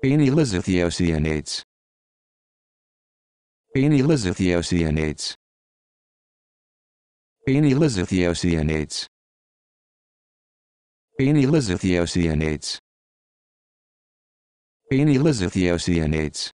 Phenylizothiocyanate. Phenylizothiocyanate. Phenylizothiocyanate. Phenylizothiocyanate. Phenylizothiocyanate.